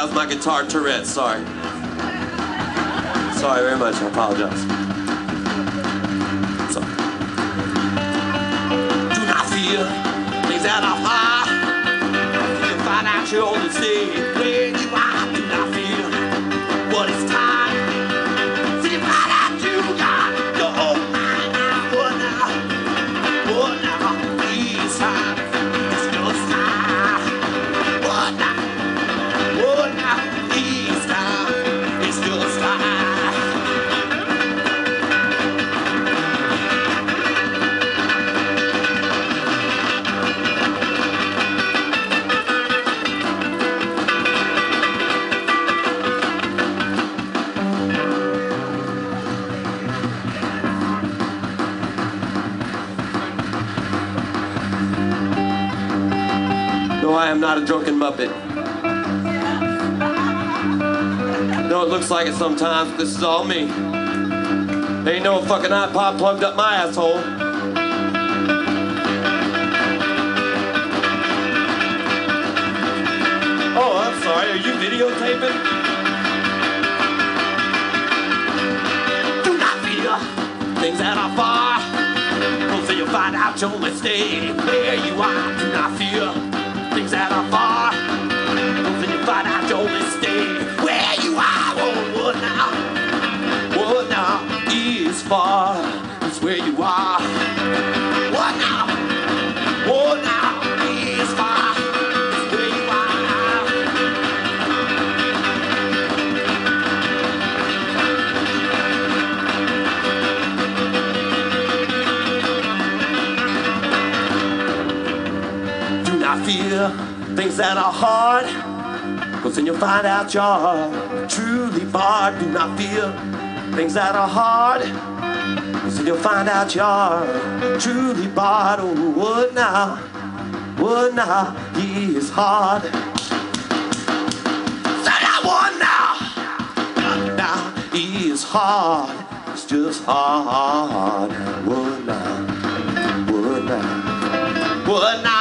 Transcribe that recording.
that was my guitar Tourette. Sorry. Sorry very much. I apologize. So, do not fear things that are high. No, I am not a drunken muppet. No, it looks like it sometimes, but this is all me. Ain't no fucking iPod plugged up my asshole. Oh, I'm sorry, are you videotaping? Do not fear things that are far. Until you find out your mistake. Where you are, do not fear things far. Until you find out your mistake. Where you are, oh, what now? What now is far. It's where you are. What now? What now is far. It's where you are. Do not fear Things that are hard, cause then you'll find out you're truly barred. Do not fear things that are hard, cause then you'll find out you're truly barred. Oh, what now? What now? He is hard. So now, what now? Now, he is hard. It's just hard. What now? What now? What now?